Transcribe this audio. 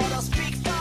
I'll speak for you.